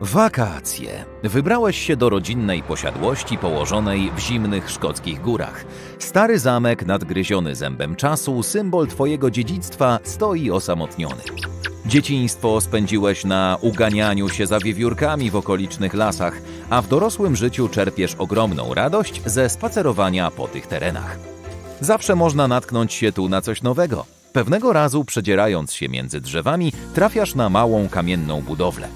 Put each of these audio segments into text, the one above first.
Wakacje. Wybrałeś się do rodzinnej posiadłości położonej w zimnych szkockich górach. Stary zamek nadgryziony zębem czasu, symbol twojego dziedzictwa, stoi osamotniony. Dzieciństwo spędziłeś na uganianiu się za wiewiórkami w okolicznych lasach, a w dorosłym życiu czerpiesz ogromną radość ze spacerowania po tych terenach. Zawsze można natknąć się tu na coś nowego. Pewnego razu, przedzierając się między drzewami, trafiasz na małą kamienną budowlę.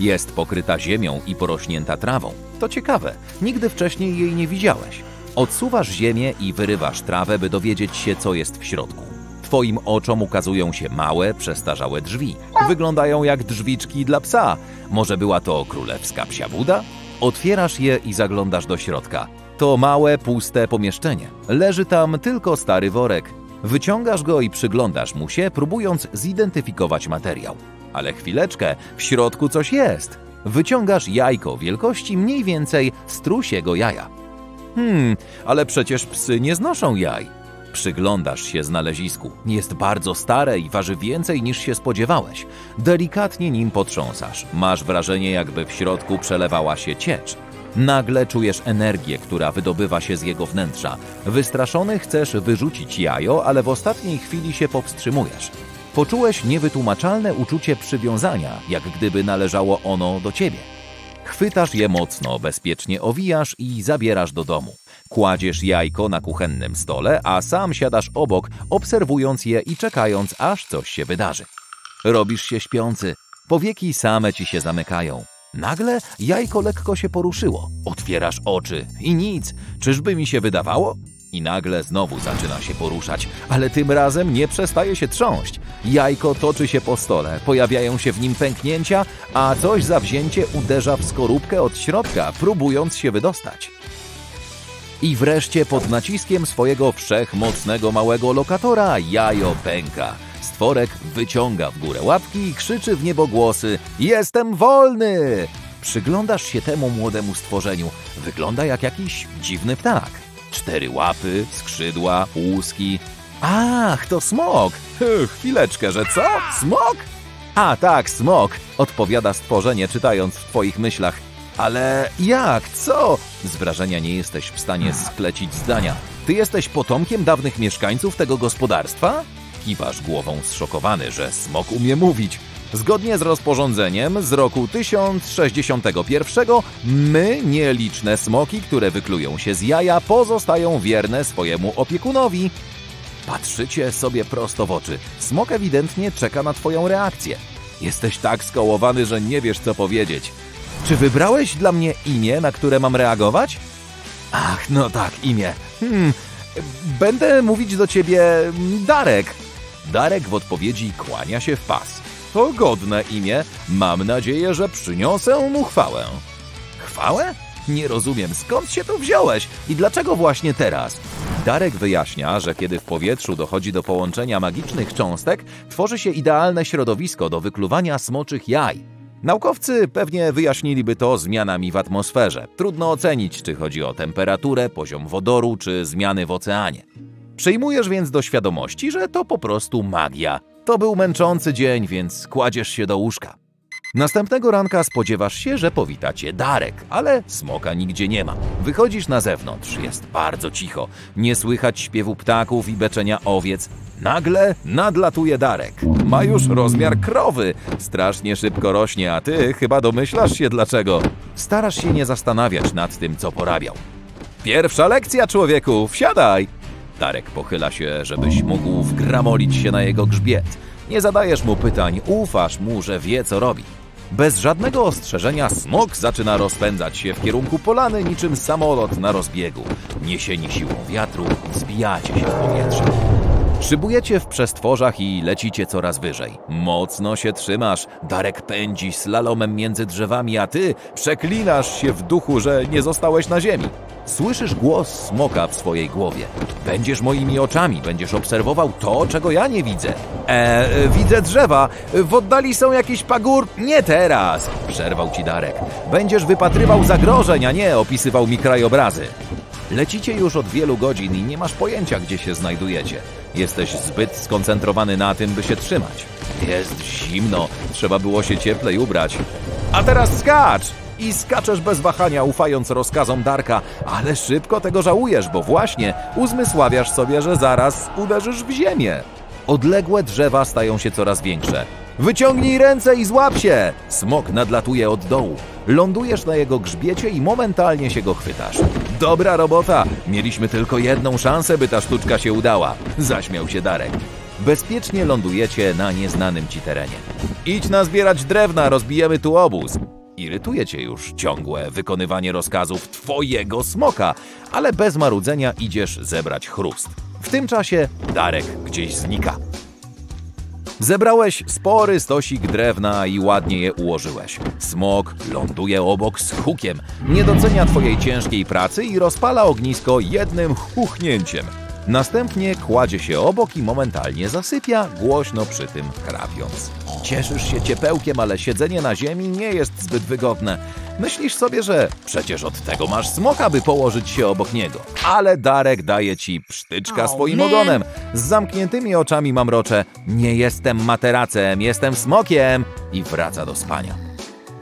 Jest pokryta ziemią i porośnięta trawą. To ciekawe, nigdy wcześniej jej nie widziałeś. Odsuwasz ziemię i wyrywasz trawę, by dowiedzieć się, co jest w środku. Twoim oczom ukazują się małe, przestarzałe drzwi. Wyglądają jak drzwiczki dla psa. Może była to królewska psia buda? Otwierasz je i zaglądasz do środka. To małe, puste pomieszczenie. Leży tam tylko stary worek. Wyciągasz go i przyglądasz mu się, próbując zidentyfikować materiał. Ale chwileczkę, w środku coś jest. Wyciągasz jajko wielkości mniej więcej strusiego jaja. Hmm, ale przecież psy nie znoszą jaj. Przyglądasz się znalezisku. Jest bardzo stare i waży więcej niż się spodziewałeś. Delikatnie nim potrząsasz. Masz wrażenie, jakby w środku przelewała się ciecz. Nagle czujesz energię, która wydobywa się z jego wnętrza. Wystraszony chcesz wyrzucić jajo, ale w ostatniej chwili się powstrzymujesz. Poczułeś niewytłumaczalne uczucie przywiązania, jak gdyby należało ono do ciebie. Chwytasz je mocno, bezpiecznie owijasz i zabierasz do domu. Kładziesz jajko na kuchennym stole, a sam siadasz obok, obserwując je i czekając, aż coś się wydarzy. Robisz się śpiący. Powieki same ci się zamykają. Nagle jajko lekko się poruszyło. Otwierasz oczy i nic. Czyżby mi się wydawało? I nagle znowu zaczyna się poruszać, ale tym razem nie przestaje się trząść. Jajko toczy się po stole, pojawiają się w nim pęknięcia, a coś zawzięcie uderza w skorupkę od środka, próbując się wydostać. I wreszcie pod naciskiem swojego wszechmocnego małego lokatora jajo pęka. Stworek wyciąga w górę łapki i krzyczy w niebogłosy Jestem wolny! Przyglądasz się temu młodemu stworzeniu. Wygląda jak jakiś dziwny ptak. Cztery łapy, skrzydła, łuski. Ach, to smok! Chwileczkę, że co? Smok? A tak, smok, odpowiada stworzenie, czytając w twoich myślach. Ale jak? Co? Z wrażenia nie jesteś w stanie sklecić zdania. Ty jesteś potomkiem dawnych mieszkańców tego gospodarstwa? Kiwasz głową zszokowany, że smok umie mówić. Zgodnie z rozporządzeniem z roku 1061 my, nieliczne smoki, które wyklują się z jaja, pozostają wierne swojemu opiekunowi. Patrzycie sobie prosto w oczy. Smok ewidentnie czeka na twoją reakcję. Jesteś tak skołowany, że nie wiesz co powiedzieć. Czy wybrałeś dla mnie imię, na które mam reagować? Ach, no tak, imię. Hmm, będę mówić do ciebie Darek. Darek w odpowiedzi kłania się w pas. To godne imię. Mam nadzieję, że przyniosę mu chwałę. Chwałę? Nie rozumiem, skąd się tu wziąłeś i dlaczego właśnie teraz? Darek wyjaśnia, że kiedy w powietrzu dochodzi do połączenia magicznych cząstek, tworzy się idealne środowisko do wykluwania smoczych jaj. Naukowcy pewnie wyjaśniliby to zmianami w atmosferze. Trudno ocenić, czy chodzi o temperaturę, poziom wodoru, czy zmiany w oceanie. Przyjmujesz więc do świadomości, że to po prostu magia. To był męczący dzień, więc kładziesz się do łóżka. Następnego ranka spodziewasz się, że powita cię Darek, ale smoka nigdzie nie ma. Wychodzisz na zewnątrz, jest bardzo cicho. Nie słychać śpiewu ptaków i beczenia owiec. Nagle nadlatuje Darek. Ma już rozmiar krowy. Strasznie szybko rośnie, a ty chyba domyślasz się dlaczego. Starasz się nie zastanawiać nad tym, co porabiał. Pierwsza lekcja, człowieku, wsiadaj! Darek pochyla się, żebyś mógł wgramolić się na jego grzbiet. Nie zadajesz mu pytań, ufasz mu, że wie, co robi. Bez żadnego ostrzeżenia smok zaczyna rozpędzać się w kierunku polany niczym samolot na rozbiegu. Niesieni siłą wiatru, zbijacie się w powietrze. Szybujecie w przestworzach i lecicie coraz wyżej. Mocno się trzymasz. Darek pędzi slalomem między drzewami, a ty przeklinasz się w duchu, że nie zostałeś na ziemi. Słyszysz głos smoka w swojej głowie. Będziesz moimi oczami, będziesz obserwował to, czego ja nie widzę. Eee, widzę drzewa. W oddali są jakieś pagór... Nie teraz! Przerwał ci Darek. Będziesz wypatrywał zagrożeń, a nie opisywał mi krajobrazy. Lecicie już od wielu godzin i nie masz pojęcia, gdzie się znajdujecie. Jesteś zbyt skoncentrowany na tym, by się trzymać. Jest zimno, trzeba było się cieplej ubrać. A teraz skacz! I skaczesz bez wahania, ufając rozkazom Darka, ale szybko tego żałujesz, bo właśnie uzmysławiasz sobie, że zaraz uderzysz w ziemię. Odległe drzewa stają się coraz większe. Wyciągnij ręce i złap się! Smok nadlatuje od dołu. Lądujesz na jego grzbiecie i momentalnie się go chwytasz. Dobra robota! Mieliśmy tylko jedną szansę, by ta sztuczka się udała. Zaśmiał się Darek. Bezpiecznie lądujecie na nieznanym ci terenie. Idź nazbierać drewna, rozbijemy tu obóz. Irytuje cię już ciągłe wykonywanie rozkazów twojego smoka, ale bez marudzenia idziesz zebrać chrust. W tym czasie Darek gdzieś znika. Zebrałeś spory stosik drewna i ładnie je ułożyłeś. Smok ląduje obok z hukiem, nie docenia twojej ciężkiej pracy i rozpala ognisko jednym chuchnięciem. Następnie kładzie się obok i momentalnie zasypia, głośno przy tym chrapiąc. Cieszysz się ciepełkiem, ale siedzenie na ziemi nie jest zbyt wygodne. Myślisz sobie, że przecież od tego masz smoka, by położyć się obok niego. Ale Darek daje ci psztyczka Oh, swoim man. ogonem. Z zamkniętymi oczami mamrocze Nie jestem materacem, jestem smokiem! I wraca do spania.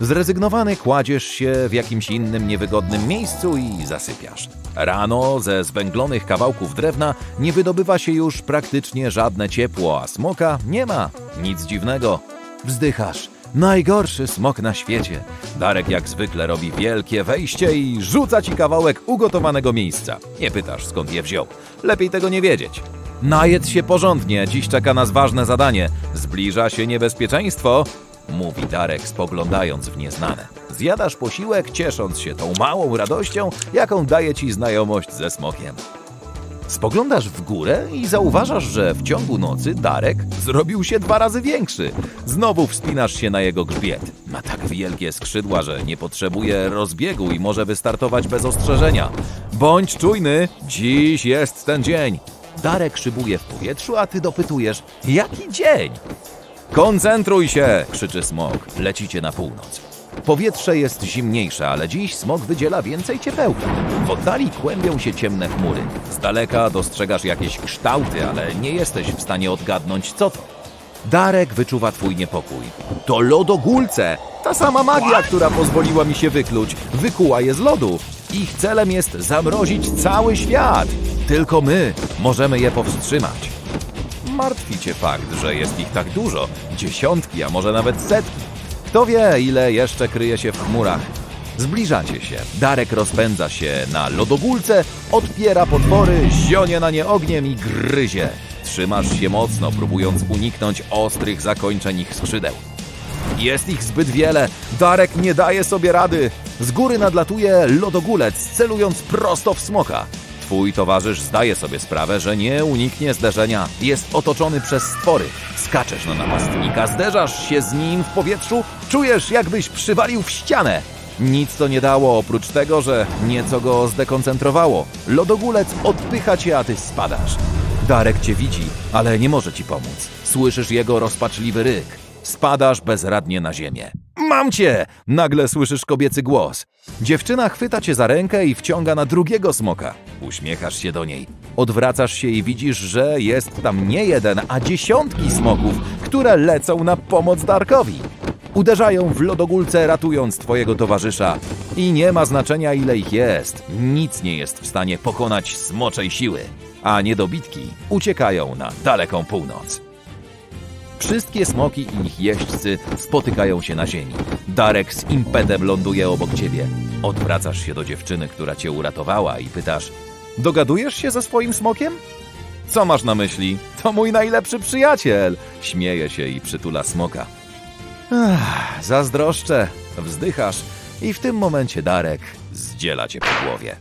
Zrezygnowany kładziesz się w jakimś innym niewygodnym miejscu i zasypiasz. Rano ze zwęglonych kawałków drewna nie wydobywa się już praktycznie żadne ciepło, a smoka nie ma. Nic dziwnego. Wzdychasz. Najgorszy smok na świecie. Darek jak zwykle robi wielkie wejście i rzuca ci kawałek ugotowanego miejsca. Nie pytasz skąd je wziął. Lepiej tego nie wiedzieć. Najedz się porządnie, dziś czeka nas ważne zadanie. Zbliża się niebezpieczeństwo, mówi Darek spoglądając w nieznane. Zjadasz posiłek, ciesząc się tą małą radością, jaką daje ci znajomość ze smokiem. Spoglądasz w górę i zauważasz, że w ciągu nocy Darek zrobił się dwa razy większy. Znowu wspinasz się na jego grzbiet. Ma tak wielkie skrzydła, że nie potrzebuje rozbiegu i może wystartować bez ostrzeżenia. Bądź czujny, dziś jest ten dzień. Darek szybuje w powietrzu, a ty dopytujesz, jaki dzień? Koncentruj się! krzyczy smok. Lecicie na północ. Powietrze jest zimniejsze, ale dziś smok wydziela więcej ciepełka. W oddali kłębią się ciemne chmury. Z daleka dostrzegasz jakieś kształty, ale nie jesteś w stanie odgadnąć, co to. Darek wyczuwa twój niepokój. To lodogulce! Ta sama magia, która pozwoliła mi się wykluć, wykuła je z lodu. Ich celem jest zamrozić cały świat. Tylko my możemy je powstrzymać. Martwi cię fakt, że jest ich tak dużo. Dziesiątki, a może nawet setki. Kto wie, ile jeszcze kryje się w chmurach. Zbliżacie się. Darek rozpędza się na lodogulce, odpiera potwory, zionie na nie ogniem i gryzie. Trzymasz się mocno, próbując uniknąć ostrych zakończeń ich skrzydeł. Jest ich zbyt wiele. Darek nie daje sobie rady. Z góry nadlatuje lodogulec, celując prosto w smoka. Twój towarzysz zdaje sobie sprawę, że nie uniknie zderzenia. Jest otoczony przez stwory. Skaczesz na napastnika, zderzasz się z nim w powietrzu, czujesz jakbyś przywalił w ścianę. Nic to nie dało, oprócz tego, że nieco go zdekoncentrowało. Lodogulec odpycha cię, a ty spadasz. Darek cię widzi, ale nie może ci pomóc. Słyszysz jego rozpaczliwy ryk. Spadasz bezradnie na ziemię. Mam cię! Nagle słyszysz kobiecy głos. Dziewczyna chwyta cię za rękę i wciąga na drugiego smoka. Uśmiechasz się do niej. Odwracasz się i widzisz, że jest tam nie jeden, a dziesiątki smoków, które lecą na pomoc Darkowi. Uderzają w lodogulce, ratując twojego towarzysza. I nie ma znaczenia, ile ich jest. Nic nie jest w stanie pokonać smoczej siły. A niedobitki uciekają na daleką północ. Wszystkie smoki i ich jeźdźcy spotykają się na ziemi. Darek z impetem ląduje obok ciebie. Odwracasz się do dziewczyny, która cię uratowała i pytasz: Dogadujesz się ze swoim smokiem? Co masz na myśli? To mój najlepszy przyjaciel! Śmieje się i przytula smoka. Ach, zazdroszczę, wzdychasz i w tym momencie Darek zdziela cię po głowie.